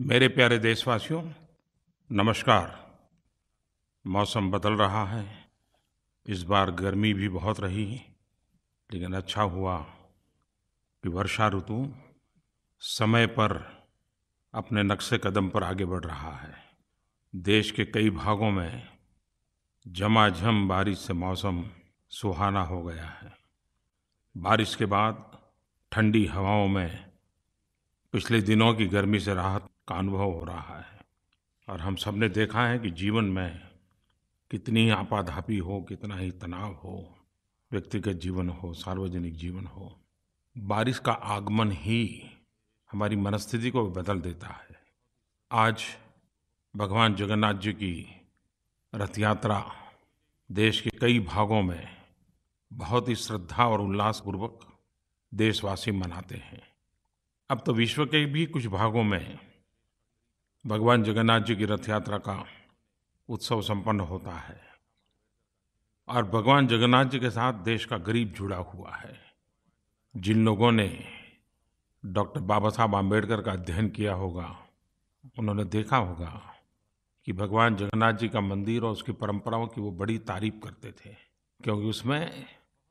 मेरे प्यारे देशवासियों, नमस्कार। मौसम बदल रहा है। इस बार गर्मी भी बहुत रही लेकिन अच्छा हुआ कि वर्षा ऋतु समय पर अपने नक्शे कदम पर आगे बढ़ रहा है। देश के कई भागों में झमाझम बारिश से मौसम सुहाना हो गया है। बारिश के बाद ठंडी हवाओं में पिछले दिनों की गर्मी से राहत का अनुभव हो रहा है। और हम सबने देखा है कि जीवन में कितनी आपाधापी हो, कितना ही तनाव हो, व्यक्तिगत जीवन हो, सार्वजनिक जीवन हो, बारिश का आगमन ही हमारी मनस्थिति को बदल देता है। आज भगवान जगन्नाथ जी की रथ यात्रा देश के कई भागों में बहुत ही श्रद्धा और उल्लासपूर्वक देशवासी मनाते हैं। अब तो विश्व के भी कुछ भागों में भगवान जगन्नाथ जी की रथ यात्रा का उत्सव संपन्न होता है। और भगवान जगन्नाथ जी के साथ देश का गरीब जुड़ा हुआ है। जिन लोगों ने डॉक्टर बाबा साहब आम्बेडकर का अध्ययन किया होगा, उन्होंने देखा होगा कि भगवान जगन्नाथ जी का मंदिर और उसकी परंपराओं की वो बड़ी तारीफ़ करते थे, क्योंकि उसमें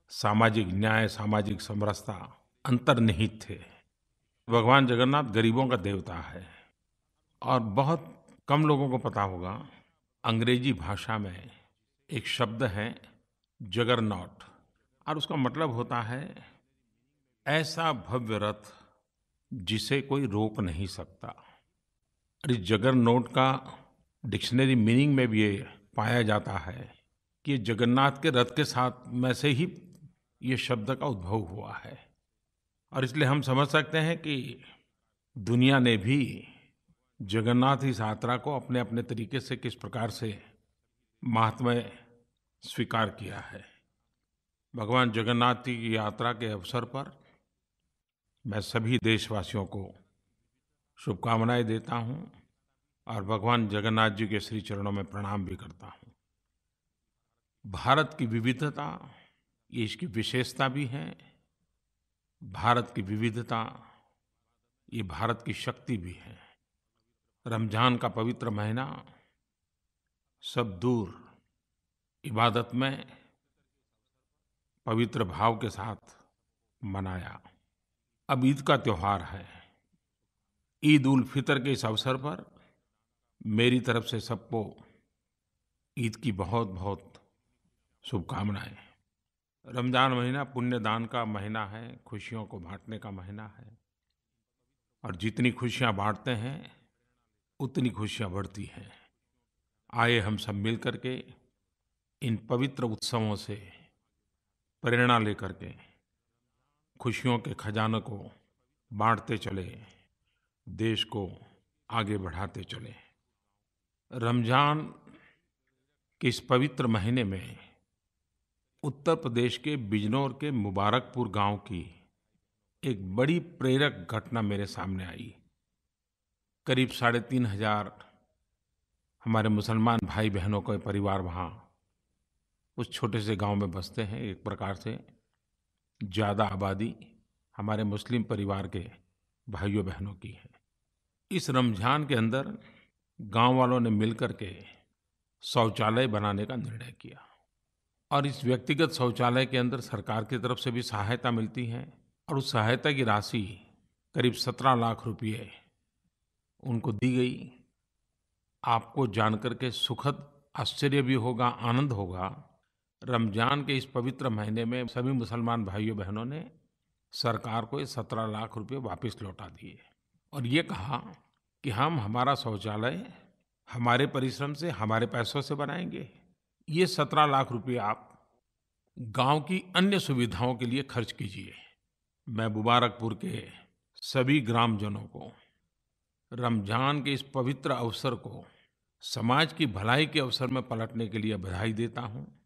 सामाजिक न्याय, सामाजिक समरसता अंतर्निहित थे। भगवान जगन्नाथ गरीबों का देवता है। और बहुत कम लोगों को पता होगा, अंग्रेज़ी भाषा में एक शब्द है जगरनॉट। और उसका मतलब होता है, ऐसा भव्य रथ जिसे कोई रोक नहीं सकता। और इस जगरनॉट का डिक्शनरी मीनिंग में भी ये पाया जाता है कि जगन्नाथ के रथ के साथ में से ही ये शब्द का उद्भव हुआ है। और इसलिए हम समझ सकते हैं कि दुनिया ने भी जगन्नाथ इस यात्रा को अपने अपने तरीके से किस प्रकार से महात्मय स्वीकार किया है? भगवान जगन्नाथ की यात्रा के अवसर पर मैं सभी देशवासियों को शुभकामनाएँ देता हूँ और भगवान जगन्नाथ जी के श्री चरणों में प्रणाम भी करता हूँ। भारत की विविधता, ये इसकी विशेषता भी है। भारत की विविधता, ये भारत की शक्ति भी है। रमज़ान का पवित्र महीना सब दूर इबादत में पवित्र भाव के साथ मनाया। अब ईद का त्यौहार है। ईद उल फितर के इस अवसर पर मेरी तरफ़ से सबको ईद की बहुत बहुत शुभकामनाएँ। रमज़ान महीना पुण्य दान का महीना है, खुशियों को बांटने का महीना है। और जितनी खुशियाँ बांटते हैं उतनी खुशियाँ बढ़ती हैं। आए हम सब मिल कर के, इन पवित्र उत्सवों से प्रेरणा लेकर के, खुशियों के खजाने को बांटते चले, देश को आगे बढ़ाते चले। रमज़ान के इस पवित्र महीने में उत्तर प्रदेश के बिजनौर के मुबारकपुर गाँव की एक बड़ी प्रेरक घटना मेरे सामने आई। करीब साढ़े तीन हज़ार हमारे मुसलमान भाई बहनों के परिवार वहाँ उस छोटे से गाँव में बसते हैं, एक प्रकार से ज़्यादा आबादी हमारे मुस्लिम परिवार के भाइयों बहनों की है। इस रमज़ान के अंदर गाँव वालों ने मिलकर के शौचालय बनाने का निर्णय किया और इस व्यक्तिगत शौचालय के अंदर सरकार की तरफ़ से भी सहायता मिलती है और उस सहायता की राशि करीब सत्रह लाख रुपये उनको दी गई। आपको जानकर के सुखद आश्चर्य भी होगा, आनंद होगा। रमज़ान के इस पवित्र महीने में सभी मुसलमान भाइयों बहनों ने सरकार को ये सत्रह लाख रुपए वापस लौटा दिए। और ये कहा कि हम, हमारा शौचालय हमारे परिश्रम से, हमारे पैसों से बनाएँगे। ये सत्रह लाख रुपये आप गाँव की अन्य सुविधाओं के लिए खर्च कीजिए। मैं मुबारकपुर के सभी ग्रामजनों को रमज़ान के इस पवित्र अवसर को समाज की भलाई के अवसर में पलटने के लिए बधाई देता हूँ।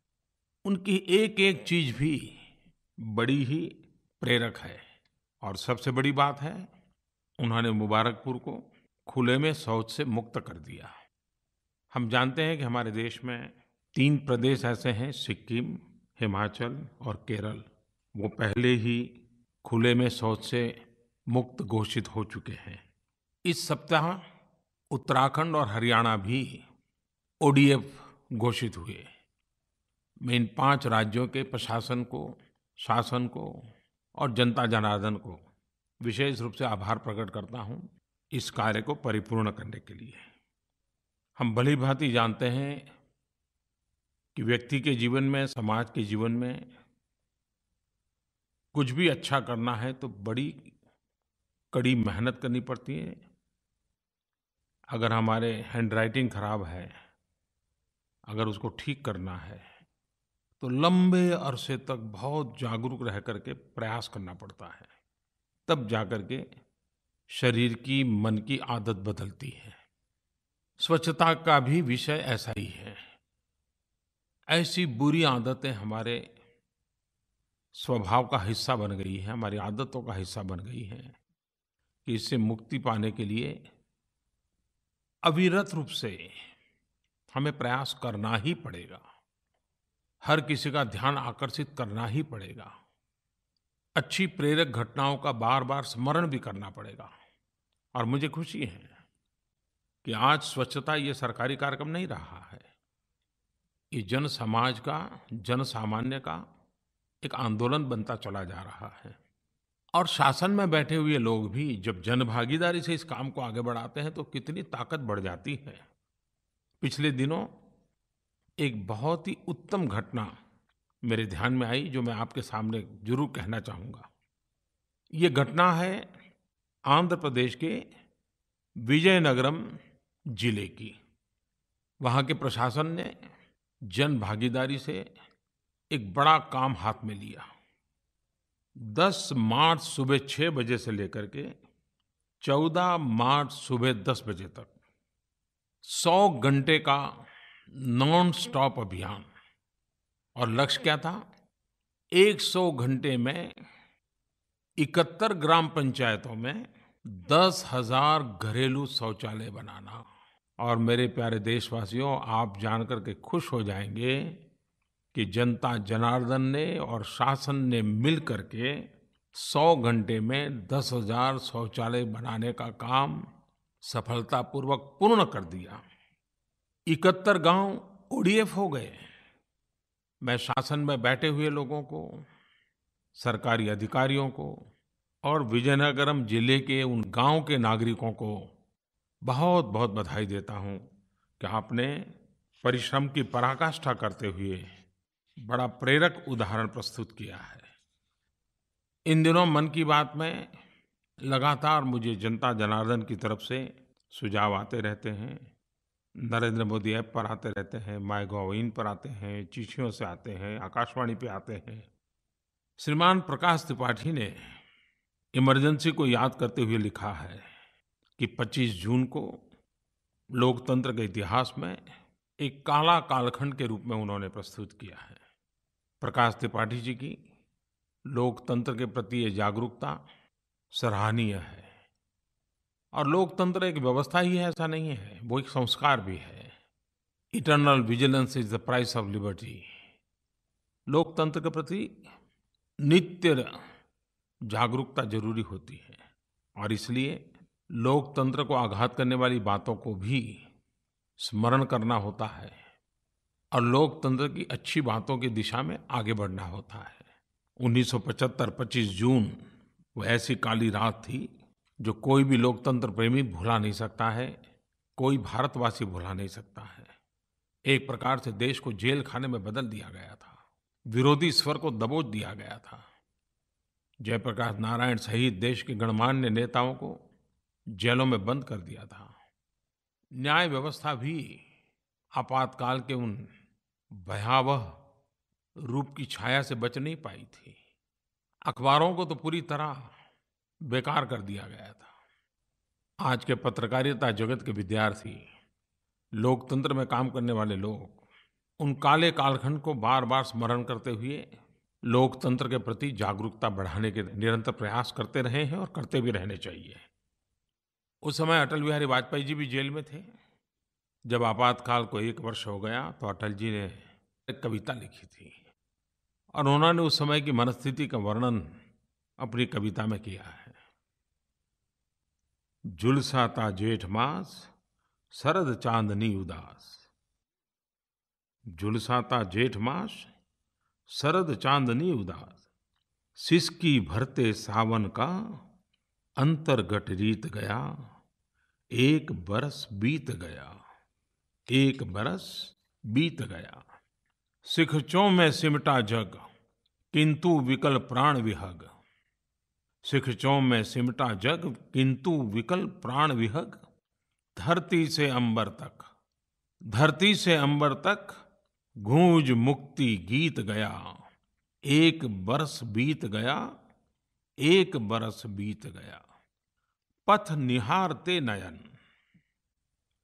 उनकी एक एक चीज़ भी बड़ी ही प्रेरक है। और सबसे बड़ी बात है, उन्होंने मुबारकपुर को खुले में शौच से मुक्त कर दिया। हम जानते हैं कि हमारे देश में तीन प्रदेश ऐसे हैं, सिक्किम, हिमाचल और केरल। वो पहले ही खुले में शौच से मुक्त घोषित हो चुके हैं। इस सप्ताह उत्तराखंड और हरियाणा भी ओडीएफ घोषित हुए। मैं इन पाँच राज्यों के प्रशासन को, शासन को और जनता जनार्दन को विशेष रूप से आभार प्रकट करता हूँ इस कार्य को परिपूर्ण करने के लिए। हम भली भांति जानते हैं कि व्यक्ति के जीवन में, समाज के जीवन में कुछ भी अच्छा करना है तो बड़ी कड़ी मेहनत करनी पड़ती है। अगर हमारे हैंडराइटिंग ख़राब है, अगर उसको ठीक करना है तो लंबे अरसे तक बहुत जागरूक रह करके प्रयास करना पड़ता है। तब जाकर के शरीर की, मन की आदत बदलती है। स्वच्छता का भी विषय ऐसा ही है। ऐसी बुरी आदतें हमारे स्वभाव का हिस्सा बन गई है, हमारी आदतों का हिस्सा बन गई है कि इससे मुक्ति पाने के लिए अविरत रूप से हमें प्रयास करना ही पड़ेगा। हर किसी का ध्यान आकर्षित करना ही पड़ेगा। अच्छी प्रेरक घटनाओं का बार बार स्मरण भी करना पड़ेगा। और मुझे खुशी है कि आज स्वच्छता ये सरकारी कार्यक्रम नहीं रहा है। ये जन समाज का जन सामान्य का एक आंदोलन बनता चला जा रहा है। और शासन में बैठे हुए लोग भी जब जन भागीदारी से इस काम को आगे बढ़ाते हैं तो कितनी ताकत बढ़ जाती है। पिछले दिनों एक बहुत ही उत्तम घटना मेरे ध्यान में आई, जो मैं आपके सामने ज़रूर कहना चाहूँगा। ये घटना है आंध्र प्रदेश के विजयनगरम ज़िले की। वहाँ के प्रशासन ने जन भागीदारी से एक बड़ा काम हाथ में लिया। 10 मार्च सुबह छः बजे से लेकर के 14 मार्च सुबह 10 बजे तक। 100 घंटे का नॉन स्टॉप अभियान। और लक्ष्य क्या था? 100 घंटे में इकहत्तर ग्राम पंचायतों में दस हज़ार घरेलू शौचालय बनाना। और मेरे प्यारे देशवासियों, आप जानकर के खुश हो जाएँगे कि जनता जनार्दन ने और शासन ने मिल करके सौ घंटे में दस हज़ार शौचालय बनाने का काम सफलतापूर्वक पूर्ण कर दिया। इकहत्तर गाँव ओडीएफ हो गए। मैं शासन में बैठे हुए लोगों को, सरकारी अधिकारियों को और विजयनगरम ज़िले के उन गाँव के नागरिकों को बहुत बहुत बधाई देता हूँ कि आपने परिश्रम की पराकाष्ठा करते हुए बड़ा प्रेरक उदाहरण प्रस्तुत किया है। इन दिनों मन की बात में लगातार मुझे जनता जनार्दन की तरफ़ से सुझाव आते रहते हैं। नरेंद्र मोदी ऐप पर आते रहते हैं माई गोविन पर आते हैं, चिट्ठियों से आते हैं, आकाशवाणी पे आते हैं। श्रीमान प्रकाश त्रिपाठी ने इमरजेंसी को याद करते हुए लिखा है कि 25 जून को लोकतंत्र के इतिहास में एक काला कालखंड के रूप में उन्होंने प्रस्तुत किया है। प्रकाश त्रिपाठी जी की, लोकतंत्र के प्रति ये जागरूकता सराहनीय है। और लोकतंत्र एक व्यवस्था ही है, ऐसा नहीं है, वो एक संस्कार भी है। Eternal vigilance is the price of liberty लोकतंत्र के प्रति नित्य जागरूकता ज़रूरी होती है। और इसलिए लोकतंत्र को आघात करने वाली बातों को भी स्मरण करना होता है। और लोकतंत्र की अच्छी बातों की दिशा में आगे बढ़ना होता है। 1975 25 जून वो ऐसी काली रात थी जो कोई भी लोकतंत्र प्रेमी भुला नहीं सकता है, कोई भारतवासी भुला नहीं सकता है। एक प्रकार से देश को जेल खाने में बदल दिया गया था, विरोधी स्वर को दबोच दिया गया था। जयप्रकाश नारायण सहित देश के गणमान्य नेताओं को जेलों में बंद कर दिया था। न्याय व्यवस्था भी आपातकाल के उन भयावह रूप की छाया से बच नहीं पाई थी। अखबारों को तो पूरी तरह बेकार कर दिया गया था। आज के पत्रकारिता जगत के विद्यार्थी, लोकतंत्र में काम करने वाले लोग, उन काले कालखंड को बार बार स्मरण करते हुए लोकतंत्र के प्रति जागरूकता बढ़ाने के निरंतर प्रयास करते रहे हैं और करते भी रहने चाहिए। उस समय अटल बिहारी वाजपेयी जी भी जेल में थे। जब आपातकाल को एक वर्ष हो गया तो अटल जी ने एक कविता लिखी थी और उन्होंने उस समय की मनस्थिति का वर्णन अपनी कविता में किया है। जुलसाता जेठ मास शरद चांदनी उदास। झुलसाता जेठ मास शरद चांदनी उदास। सिसकी भरते सावन का अंतर्गट रीत गया, एक बरस बीत गया। एक बरस बीत गया। सिखचों में सिमटा जग, किंतु विकल प्राण विहग। सिखचों में सिमटा जग, किंतु विकल प्राण विहग। धरती से अंबर तक, धरती से अंबर तक गूंज मुक्ति गीत गया। एक बरस बीत गया, एक बरस बीत गया। पथ निहारते नयन,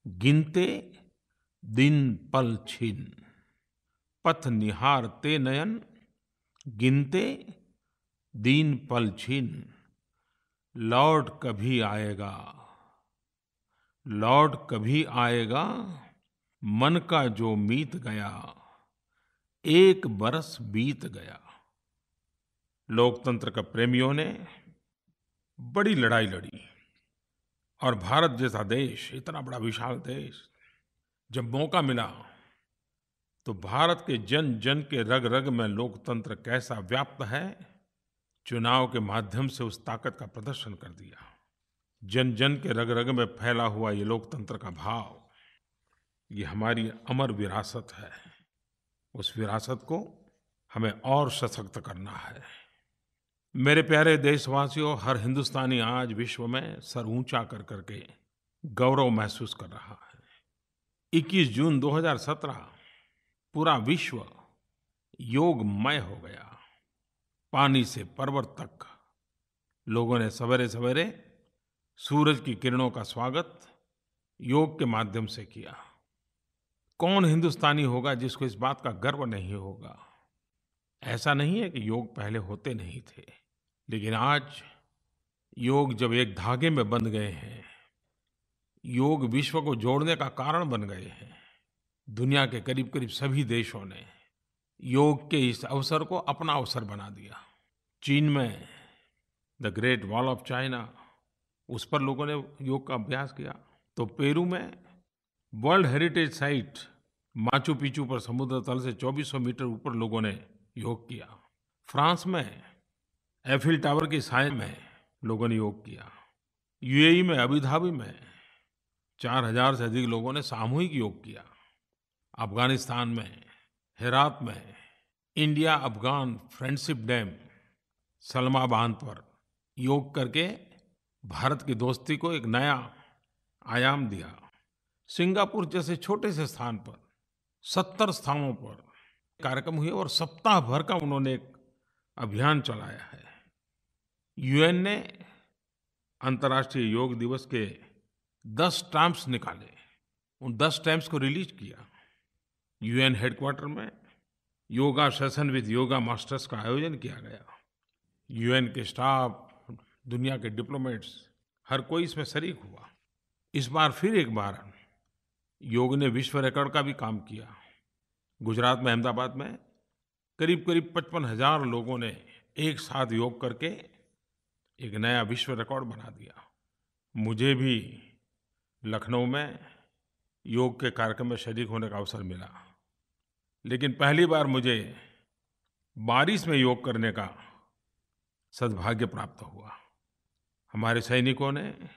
गिनते दिन पल छिन। पथ निहारते नयन, गिनते दिन पल छिन। लौट कभी आएगा, लौट कभी आएगा, मन का जो मीत गया, एक बरस बीत गया। लोकतंत्र के प्रेमियों ने बड़ी लड़ाई लड़ी, और भारत जैसा देश इतना बड़ा विशाल देश जब मौका मिला तो भारत के जन जन के रग रग में लोकतंत्र कैसा व्याप्त है, चुनाव के माध्यम से उस ताकत का प्रदर्शन कर दिया। जन जन के रग रग में फैला हुआ ये लोकतंत्र का भाव, ये हमारी अमर विरासत है। उस विरासत को हमें और सशक्त करना है। मेरे प्यारे देशवासियों, हर हिंदुस्तानी आज विश्व में सर ऊँचा कर करके गौरव महसूस कर रहा है। 21 जून 2017 पूरा विश्व योगमय हो गया। पानी से पर्वत तक लोगों ने सवेरे सवेरे सूरज की किरणों का स्वागत योग के माध्यम से किया। कौन हिंदुस्तानी होगा जिसको इस बात का गर्व नहीं होगा? ऐसा नहीं है कि योग पहले होते नहीं थे, लेकिन आज योग जब एक धागे में बंध गए हैं योग विश्व को जोड़ने का कारण बन गए हैं। दुनिया के करीब करीब सभी देशों ने योग के इस अवसर को अपना अवसर बना दिया। चीन में the great wall of China, उस पर लोगों ने योग का अभ्यास किया। तो पेरू में world heritage site Machu Picchu पर समुद्र तल से 2400 मीटर ऊपर लोगों ने योग किया। फ्रांस में एफिल टावर की साय में लोगों ने योग किया। यूएई में अबुधाबी में चार हज़ार से अधिक लोगों ने सामूहिक योग किया। अफ़गानिस्तान में, हेरात में, India Afghan friendship dam Salma बाँध पर योग करके भारत की दोस्ती को एक नया आयाम दिया। सिंगापुर जैसे छोटे से स्थान पर, सत्तर स्थानों पर कार्यक्रम हुए और सप्ताह भर का उन्होंने एक अभियान चलाया है। यूएन ने अंतर्राष्ट्रीय योग दिवस के दस स्टैम्प्स निकाले। उन दस स्टैम्प्स को रिलीज़ किया। यूएन हेडक्वार्टर में yoga session with yoga masters का आयोजन किया गया। यूएन के स्टाफ, दुनिया के डिप्लोमेट्स, हर कोई इसमें शरीक हुआ। इस बार फिर एक बार योग ने विश्व रिकॉर्ड का भी काम किया। गुजरात में, अहमदाबाद में करीब करीब पचपन हज़ार लोगों ने एक साथ योग करके एक नया विश्व रिकॉर्ड बना दिया। मुझे भी लखनऊ में योग के कार्यक्रम में शरीक होने का अवसर मिला। लेकिन पहली बार मुझे बारिश में योग करने का सद्भाग्य प्राप्त हुआ। हमारे सैनिकों ने,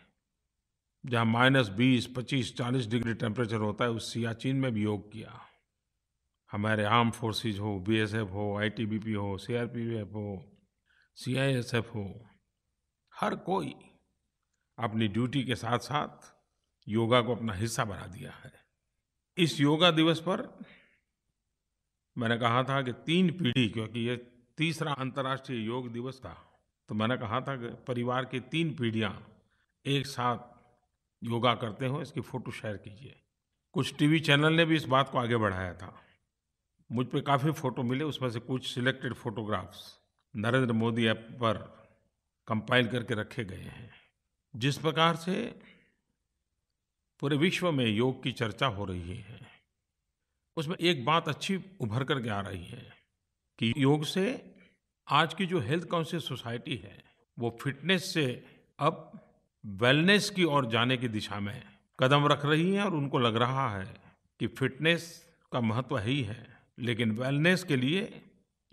जहाँ माइनस बीस, पच्चीस, चालीस डिग्री टेम्परेचर होता है, उस सियाचिन में भी योग किया। हमारे आर्म फोर्सेज हो, बीएसएफ हो, आईटीबीपी हो, सीआरपीएफ हो, सीआईएसएफ हो, हर कोई अपनी ड्यूटी के साथ साथ योगा को अपना हिस्सा बना दिया है। इस योगा दिवस पर मैंने कहा था कि तीन पीढ़ी, क्योंकि ये तीसरा अंतर्राष्ट्रीय योग दिवस था तो मैंने कहा था कि परिवार की तीन पीढ़ियाँ एक साथ योगा करते हो, इसकी फ़ोटो शेयर कीजिए। कुछ टीवी चैनल ने भी इस बात को आगे बढ़ाया था। मुझ पर काफ़ी फ़ोटो मिले, उसमें से कुछ selected photographs Narendra Modi app पर कंपाइल करके रखे गए हैं, जिस प्रकार से पूरे विश्व में योग की चर्चा हो रही है। उसमें एक बात अच्छी उभर करके आ रही है कि योग से आज की जो हेल्थ कॉन्शियस सोसाइटी है, वो फिटनेस से अब वेलनेस की ओर जाने की दिशा में कदम रख रही है और उनको लग रहा है कि फिटनेस का महत्व ही है, लेकिन वेलनेस के लिए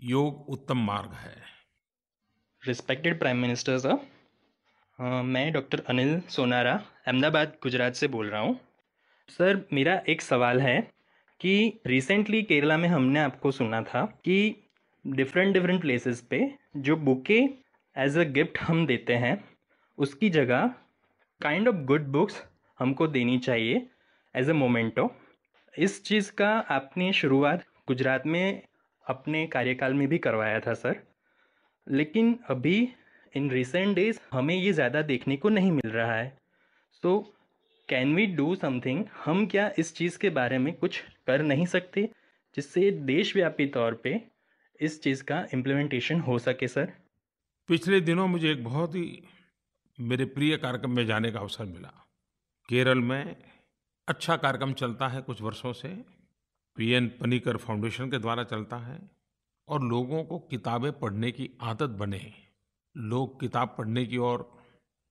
योग उत्तम मार्ग है। रिस्पेक्टेड प्राइम मिनिस्टर मैं डॉक्टर अनिल सोनारा, अहमदाबाद, गुजरात से बोल रहा हूँ। सर, मेरा एक सवाल है कि रिसेंटली केरला में हमने आपको सुना था कि डिफरेंट डिफरेंट प्लेसेस पे जो बुके एज अ गिफ्ट हम देते हैं, उसकी जगह काइंड ऑफ़ गुड बुक्स हमको देनी चाहिए एज अ मोमेंटो इस चीज़ का आपने शुरुआत गुजरात में अपने कार्यकाल में भी करवाया था, सर। लेकिन अभी इन रिसेंट डेज़ हमें ये ज़्यादा देखने को नहीं मिल रहा है। So can we do something हम क्या इस चीज़ के बारे में कुछ कर नहीं सकते, जिससे देशव्यापी तौर पे इस चीज़ का इम्प्लीमेंटेशन हो सके सर पिछले दिनों मुझे एक बहुत ही मेरे प्रिय कार्यक्रम में जाने का अवसर मिला। केरल में अच्छा कार्यक्रम चलता है कुछ वर्षों से। पी एन पनीकर फाउंडेशन के द्वारा चलता है और लोगों को किताबें पढ़ने की आदत बने। लोग किताब पढ़ने की ओर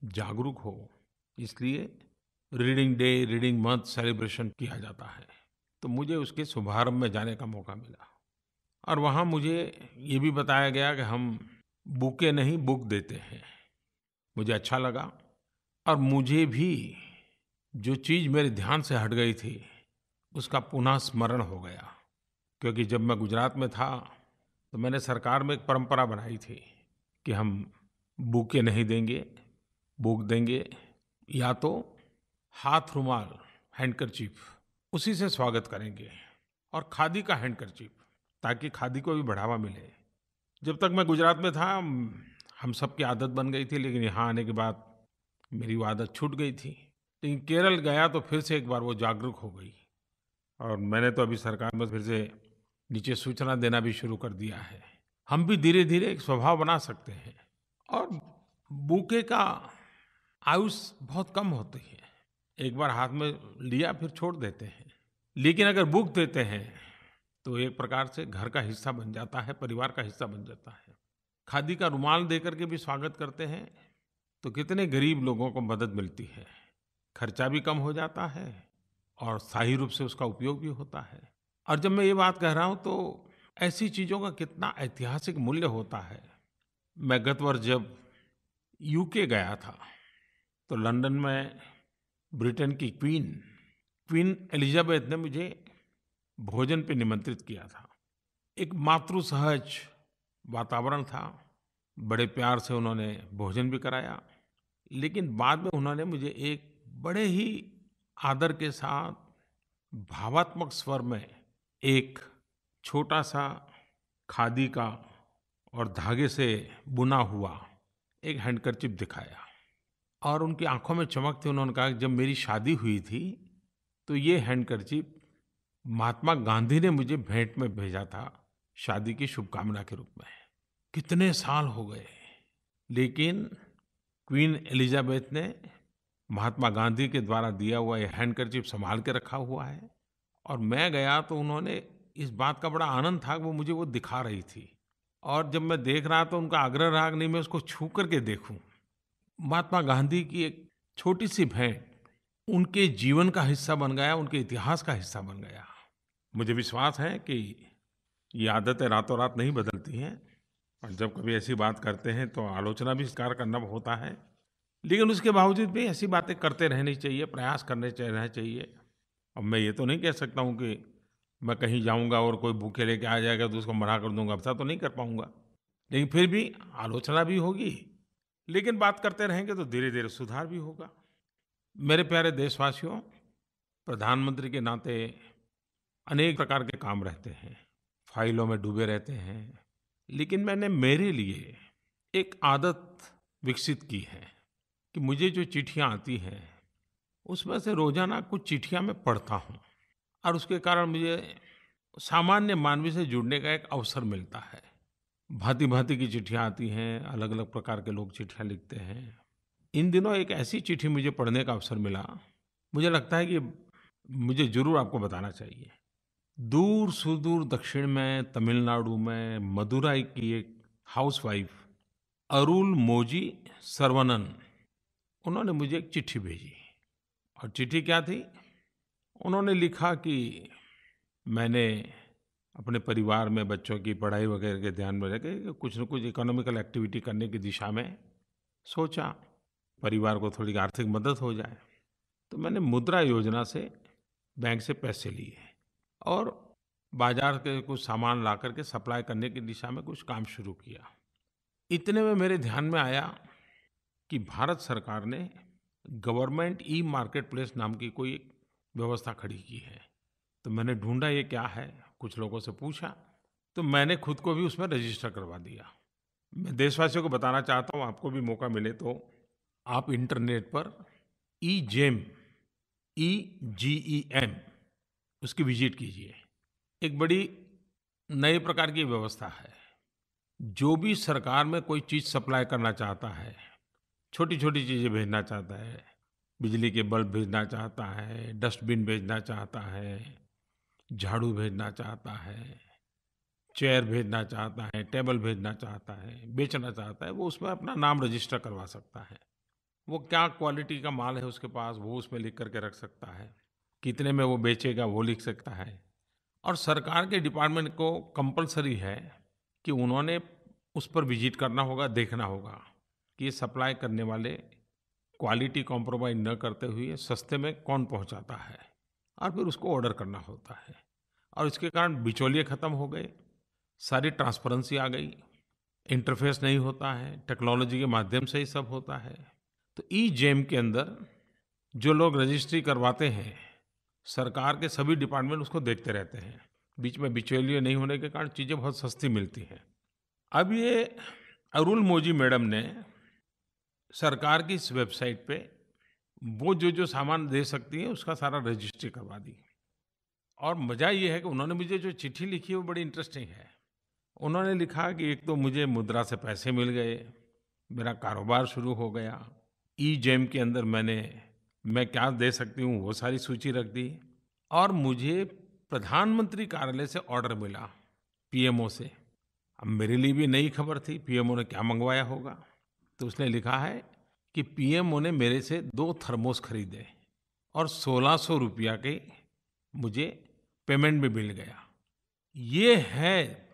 जागरूक हो, इसलिए reading day, reading month celebration किया जाता है। तो मुझे उसके शुभारंभ में जाने का मौका मिला। और वहाँ मुझे ये भी बताया गया कि हम बुके नहीं, बुक देते हैं। मुझे अच्छा लगा और मुझे भी जो चीज़ मेरे ध्यान से हट गई थी, उसका पुनः स्मरण हो गया। क्योंकि जब मैं गुजरात में था तो मैंने सरकार में एक परंपरा बनाई थी। कि हम बुके नहीं देंगे बुक देंगे, या तो हाथ रुमाल, हैंडकरचीफ, उसी से स्वागत करेंगे और खादी का हैंडकरचीफ, ताकि खादी को भी बढ़ावा मिले। जब तक मैं गुजरात में था, हम सब की आदत बन गई थी, लेकिन यहाँ आने के बाद मेरी वो आदत छूट गई थी। लेकिन केरल गया तो फिर से एक बार वो जागरूक हो गई और मैंने तो अभी सरकार में फिर से नीचे सूचना देना भी शुरू कर दिया है। हम भी धीरे धीरे एक स्वभाव बना सकते हैं। और बूके का आयुष बहुत कम होती है। एक बार हाथ में लिया, फिर छोड़ देते हैं। लेकिन अगर बुक देते हैं तो एक प्रकार से घर का हिस्सा बन जाता है, परिवार का हिस्सा बन जाता है। खादी का रुमाल दे करके भी स्वागत करते हैं तो कितने गरीब लोगों को मदद मिलती है। खर्चा भी कम हो जाता है और सही रूप से उसका उपयोग भी होता है। और जब मैं ये बात कह रहा हूँ तो ऐसी चीज़ों का कितना ऐतिहासिक मूल्य होता है। मैं गत वर्ष जब यूके गया था तो लंदन में ब्रिटेन की क्वीन क्वीन एलिजाबेथ ने मुझे भोजन पे निमंत्रित किया था। एक मातृ सहज वातावरण था। बड़े प्यार से उन्होंने भोजन भी कराया, लेकिन बाद में उन्होंने मुझे एक बड़े ही आदर के साथ भावात्मक स्वर में एक छोटा सा खादी का और धागे से बुना हुआ एक हैंडकरचिप दिखाया और उनकी आँखों में चमक थी उन्होंने कहा जब मेरी शादी हुई थी तो ये हैंडकरचिप महात्मा गांधी ने मुझे भेंट में भेजा था शादी की शुभकामना के रूप में। कितने साल हो गए। लेकिन क्वीन एलिजाबेथ ने महात्मा गांधी के द्वारा दिया हुआ ये हैंडकरचीफ संभाल के रखा हुआ है और मैं गया तो उन्होंने इस बात का बड़ा आनंद था, वो मुझे वो दिखा रही थी। और जब मैं देख रहा तो उनका आग्रह रहा नहीं, मैं उसको छू करके देखूँ। महात्मा गांधी की एक छोटी सी भेंट उनके जीवन का हिस्सा बन गया, उनके इतिहास का हिस्सा बन गया। मुझे विश्वास है कि ये आदतें रातों रात नहीं बदलती हैं, और जब कभी ऐसी बात करते हैं तो आलोचना भी स्वीकार करना होता है। लेकिन उसके बावजूद भी ऐसी बातें करते रहनी चाहिए, प्रयास करने रहना चाहिए। अब मैं ये तो नहीं कह सकता हूँ कि मैं कहीं जाऊँगा और कोई भूखे लेके आ जाएगा तो उसको मना कर दूँगा, ऐसा तो नहीं कर पाऊँगा। लेकिन फिर भी आलोचना भी होगी। लेकिन बात करते रहेंगे तो धीरे धीरे सुधार भी होगा। मेरे प्यारे देशवासियों, प्रधानमंत्री के नाते अनेक प्रकार के काम रहते हैं, फाइलों में डूबे रहते हैं, लेकिन मैंने मेरे लिए एक आदत विकसित की है कि मुझे जो चिट्ठियाँ आती हैं, उसमें से रोज़ाना कुछ चिट्ठियाँ मैं पढ़ता हूँ। और उसके कारण मुझे सामान्य मानवी से जुड़ने का एक अवसर मिलता है। भांति भांति की चिट्ठियाँ आती हैं अलग अलग प्रकार के लोग चिट्ठियाँ लिखते हैं। इन दिनों एक ऐसी चिट्ठी मुझे पढ़ने का अवसर मिला। मुझे लगता है कि मुझे ज़रूर आपको बताना चाहिए। दूर सुदूर दक्षिण में, तमिलनाडु में, मदुराई की एक हाउसवाइफ अरुल मोजी सर्वनन, उन्होंने मुझे एक चिट्ठी भेजी। और चिट्ठी क्या थी? उन्होंने लिखा कि मैंने अपने परिवार में बच्चों की पढ़ाई वगैरह के ध्यान में रखे कुछ न कुछ इकोनॉमिकल एक्टिविटी करने की दिशा में सोचा, परिवार को थोड़ी आर्थिक मदद हो जाए। तो मैंने मुद्रा योजना से बैंक से पैसे लिए और बाज़ार के कुछ सामान ला करके सप्लाई करने की दिशा में कुछ काम शुरू किया। इतने में मेरे ध्यान में आया कि भारत सरकार ने गवर्नमेंट ई मार्केट प्लेस नाम की कोई एक व्यवस्था खड़ी की है। तो मैंने ढूंढा ये क्या है? कुछ लोगों से पूछा तो मैंने खुद को भी उसमें रजिस्टर करवा दिया। मैं देशवासियों को बताना चाहता हूँ, आपको भी मौका मिले तो। आप इंटरनेट पर e gem E G E M उसकी विज़िट कीजिए। एक बड़ी नए प्रकार की व्यवस्था है। जो भी सरकार में कोई चीज़ सप्लाई करना चाहता है छोटी छोटी चीज़ें भेजना चाहता है बिजली के बल्ब भेजना चाहता है, डस्टबिन भेजना चाहता है, झाड़ू भेजना चाहता है, चेयर भेजना चाहता है, टेबल भेजना चाहता है, बेचना चाहता है, वो उसमें अपना नाम रजिस्टर करवा सकता है। वो क्या क्वालिटी का माल है उसके पास, वो उसमें लिख करके रख सकता है। कितने में वो बेचेगा, वो लिख सकता है। और सरकार के डिपार्टमेंट को कंपलसरी है कि उन्होंने उस पर विज़िट करना होगा, देखना होगा कि ये सप्लाई करने वाले क्वालिटी कॉम्प्रोमाइज़ न करते हुए सस्ते में कौन पहुंचाता है? और फिर उसको ऑर्डर करना होता है। और इसके कारण बिचौलिए ख़त्म हो गए, सारी ट्रांसपेरेंसी आ गई, इंटरफेस नहीं होता है, टेक्नोलॉजी के माध्यम से ही सब होता है। तो ई जेम के अंदर जो लोग रजिस्ट्री करवाते हैं, सरकार के सभी डिपार्टमेंट उसको देखते रहते हैं। बीच में बिचौलिए नहीं होने के कारण चीज़ें बहुत सस्ती मिलती हैं। अब ये अरुल मोजी मैडम ने सरकार की इस वेबसाइट पे वो जो जो सामान दे सकती है, उसका सारा रजिस्ट्री करवा दी और मज़ा ये है कि उन्होंने मुझे जो चिट्ठी लिखी है, वो बड़ी इंटरेस्टिंग है। उन्होंने लिखा कि एक तो मुझे मुद्रा से पैसे मिल गए, मेरा कारोबार शुरू हो गया। ई जेम के अंदर मैंने, मैं क्या दे सकती हूँ, वो सारी सूची रख दी। और मुझे प्रधानमंत्री कार्यालय से ऑर्डर मिला पीएमओ से। अब मेरे लिए भी नई खबर थी पीएमओ ने क्या मंगवाया होगा? तो उसने लिखा है कि पीएमओ ने मेरे से दो थर्मोस खरीदे और सोलह सौ रुपया के मुझे पेमेंट भी मिल गया। ये है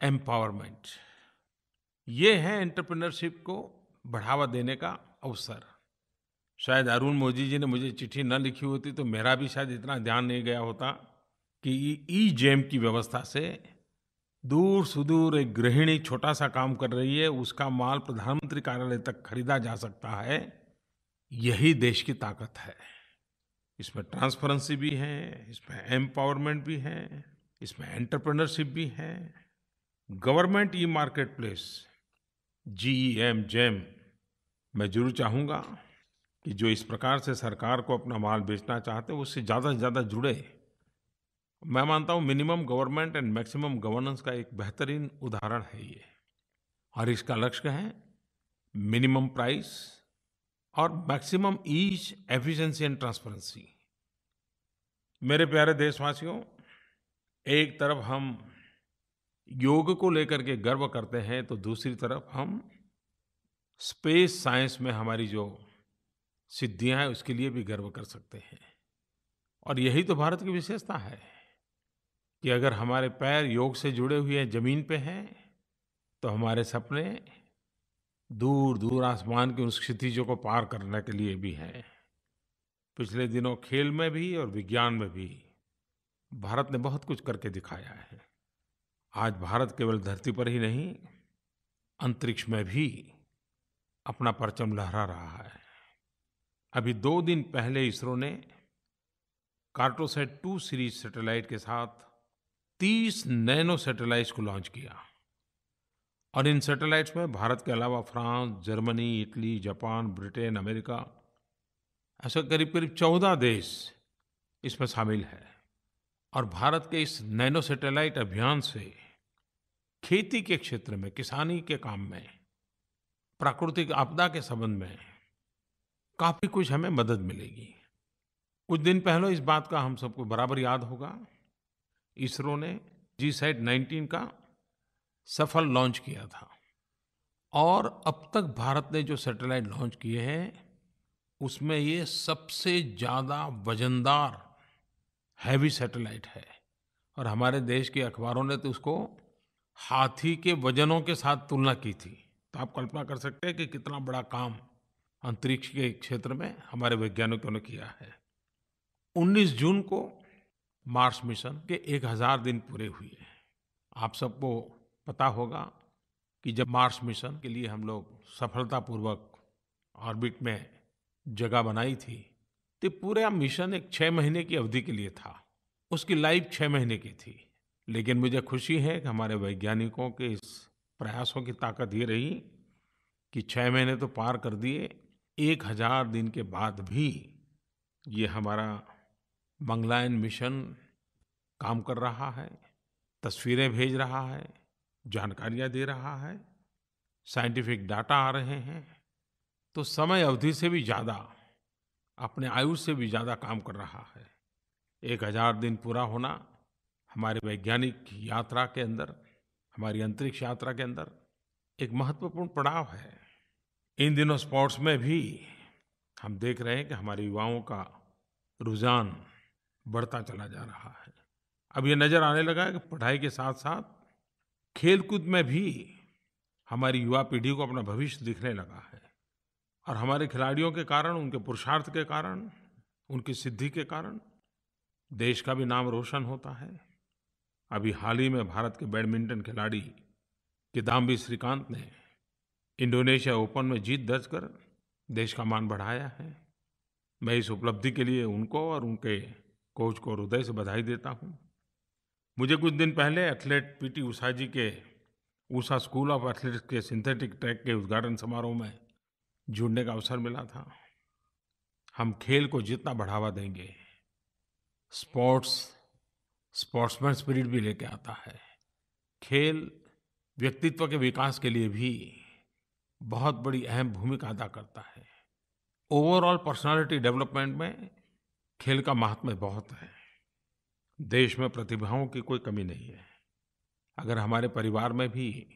एम्पावरमेंट। ये है एंटरप्रेन्योरशिप को बढ़ावा देने का अवसर। शायद अरुण मोदी जी ने मुझे चिट्ठी न लिखी होती तो मेरा भी शायद इतना ध्यान नहीं गया होता कि ई जेम की व्यवस्था से दूर सुदूर एक गृहिणी छोटा सा काम कर रही है, उसका माल प्रधानमंत्री कार्यालय तक खरीदा जा सकता है। यही देश की ताकत है। इसमें ट्रांसपेरेंसी भी है, इसमें एम्पावरमेंट भी है, इसमें एंटरप्रेन्योरशिप भी है। Government e market place G E M, GeM, मैं ज़रूर चाहूँगा कि जो इस प्रकार से सरकार को अपना माल बेचना चाहते हैं उससे ज़्यादा से ज़्यादा जुड़े। मैं मानता हूँ minimum government and maximum governance का एक बेहतरीन उदाहरण है ये। और इसका लक्ष्य है मिनिमम प्राइस और maximum ease, efficiency and transparency. मेरे प्यारे देशवासियों, एक तरफ़ हम योग को लेकर के गर्व करते हैं तो दूसरी तरफ़ हम स्पेस साइंस में हमारी जो सिद्धियाँ हैं, उसके लिए भी गर्व कर सकते हैं। और यही तो भारत की विशेषता है। कि अगर हमारे पैर योग से जुड़े हुए हैं, ज़मीन पे हैं तो हमारे सपने दूर दूर आसमान की उस क्षितिजों को पार करने के लिए भी हैं। पिछले दिनों खेल में भी और विज्ञान में भी भारत ने बहुत कुछ करके दिखाया है। आज भारत केवल धरती पर ही नहीं, अंतरिक्ष में भी अपना परचम लहरा रहा है। अभी दो दिन पहले इसरो ने कार्टोसेट टू सीरीज़ सैटेलाइट के साथ 30 नैनो सैटेलाइट्स को लॉन्च किया। और इन सैटेलाइट्स में भारत के अलावा France, Germany, Italy, Japan, Britain, America ऐसे करीब करीब चौदह देश इसमें शामिल है। और भारत के इस नैनो सैटेलाइट अभियान से खेती के क्षेत्र में, किसानी के काम में, प्राकृतिक आपदा के संबंध में काफ़ी कुछ हमें मदद मिलेगी। कुछ दिन पहले इस बात का हम सबको बराबर याद होगा। इसरो ने जी साइट नाइनटीन का सफल लॉन्च किया था। और अब तक भारत ने जो सैटेलाइट लॉन्च किए हैं, उसमें ये सबसे ज़्यादा वजनदार हैवी सैटेलाइट है। और हमारे देश के अखबारों ने तो उसको हाथी के वजनों के साथ तुलना की थी। तो आप कल्पना कर सकते हैं कि कितना बड़ा काम अंतरिक्ष के क्षेत्र में हमारे वैज्ञानिकों ने किया है। 19 जून को मार्स मिशन के एक हज़ार दिन पूरे हुए हैं। आप सबको पता होगा कि जब मार्स मिशन के लिए हम लोग सफलतापूर्वक ऑर्बिट में जगह बनाई थी तो पूरा मिशन एक छः महीने की अवधि के लिए था। उसकी लाइफ छः महीने की थी। लेकिन मुझे खुशी है कि हमारे वैज्ञानिकों के इस प्रयासों की ताकत ये रही कि छः महीने तो पार कर दिए, एक हज़ार दिन के बाद भी ये हमारा मंगलायन मिशन काम कर रहा है, तस्वीरें भेज रहा है, जानकारियाँ दे रहा है साइंटिफिक डाटा आ रहे हैं तो समय अवधि से भी ज़्यादा, अपने आयु से भी ज़्यादा काम कर रहा है। एक हज़ार दिन पूरा होना, हमारे वैज्ञानिक यात्रा के अंदर, हमारी अंतरिक्ष यात्रा के अंदर एक महत्वपूर्ण पड़ाव है। इन दिनों स्पोर्ट्स में भी हम देख रहे हैं कि हमारे युवाओं का रुझान बढ़ता चला जा रहा है। अब ये नज़र आने लगा है कि पढ़ाई के साथ साथ खेलकूद में भी हमारी युवा पीढ़ी को अपना भविष्य दिखने लगा है और हमारे खिलाड़ियों के कारण, उनके पुरुषार्थ के कारण, उनकी सिद्धि के कारण देश का भी नाम रोशन होता है। अभी हाल ही में भारत के बैडमिंटन खिलाड़ी किदाम्बी श्रीकांत ने इंडोनेशिया ओपन में जीत दर्ज कर देश का मान बढ़ाया है। मैं इस उपलब्धि के लिए उनको और उनके कोच को हृदय से बधाई देता हूँ। मुझे कुछ दिन पहले athlete P T Usha ji Usha school of athletics के सिंथेटिक ट्रैक के उद्घाटन समारोह में जुड़ने का अवसर मिला था। हम खेल को जितना बढ़ावा देंगे, स्पोर्ट्स, स्पोर्ट्समैन स्पिरिट भी लेके आता है। खेल व्यक्तित्व के विकास के लिए भी बहुत बड़ी अहम भूमिका अदा करता है। ओवरऑल पर्सनालिटी डेवलपमेंट में खेल का महात्म्य बहुत है। देश में प्रतिभाओं की कोई कमी नहीं है। अगर हमारे परिवार में भी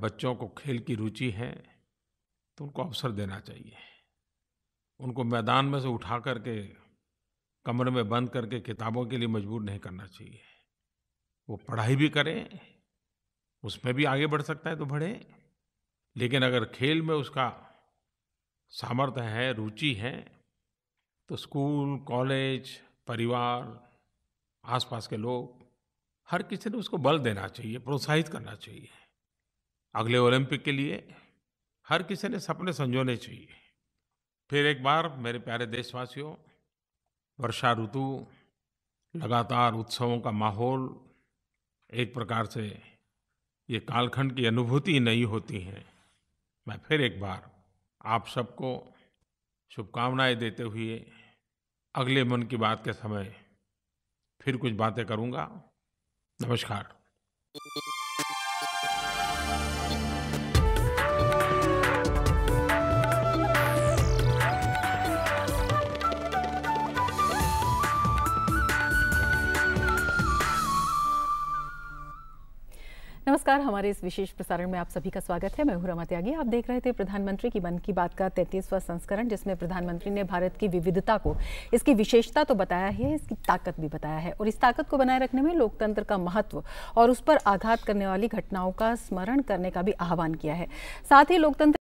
बच्चों को खेल की रुचि है तो उनको अवसर देना चाहिए। उनको मैदान में से उठा करके, कमरे में बंद करके किताबों के लिए मजबूर नहीं करना चाहिए। वो पढ़ाई भी करें, उसमें भी आगे बढ़ सकता है तो बढ़े। लेकिन अगर खेल में उसका सामर्थ्य है, रुचि है तो स्कूल, कॉलेज, परिवार, आसपास के लोग, हर किसी ने उसको बल देना चाहिए, प्रोत्साहित करना चाहिए। अगले ओलंपिक के लिए हर किसी ने सपने संजोने चाहिए। फिर एक बार, मेरे प्यारे देशवासियों, वर्षा ऋतु, लगातार उत्सवों का माहौल, एक प्रकार से ये कालखंड की अनुभूति नहीं होती है। मैं फिर एक बार आप सबको शुभकामनाएँ देते हुए अगले मन की बात के समय फिर कुछ बातें करूँगा। नमस्कार। नमस्कार, हमारे इस विशेष प्रसारण में आप सभी का स्वागत है। मैं हूँ रमा त्यागी। आप देख रहे थे प्रधानमंत्री की मन की बात का तैतीसवां संस्करण, जिसमें प्रधानमंत्री ने भारत की विविधता को, इसकी विशेषता तो बताया ही है, इसकी ताकत भी बताया है। और इस ताकत को बनाए रखने में लोकतंत्र का महत्व और उस पर आघात करने वाली घटनाओं का स्मरण करने का भी आह्वान किया है। साथ ही लोकतंत्र